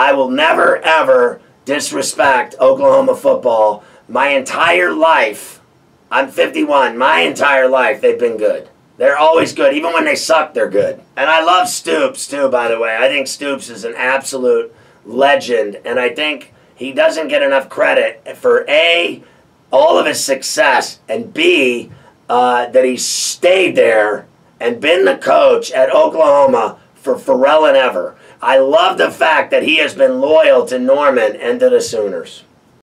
I will never, ever disrespect Oklahoma football. My entire life, I'm 51, my entire life, they've been good. They're always good. Even when they suck, they're good. And I love Stoops, too, by the way. I think Stoops is an absolute legend. And I think he doesn't get enough credit for A, all of his success, and B, uh, that he stayed there and been the coach at Oklahoma for Pharrell and ever. I love the fact that he has been loyal to Norman and to the Sooners.